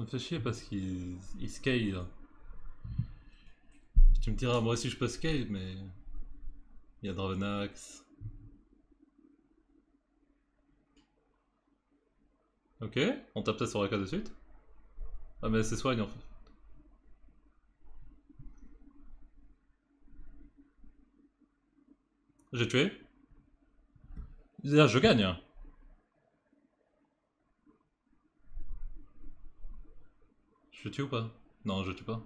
Ça me fait chier parce qu'il il scale. Tu me diras, moi aussi je peux scale, mais... Il y a Dravenax. Ok, on tape peut-être sur AK de suite. Ah mais c'est soigne en fait. J'ai tué. Là, je gagne. Je tue ou pas? Non, je tue pas.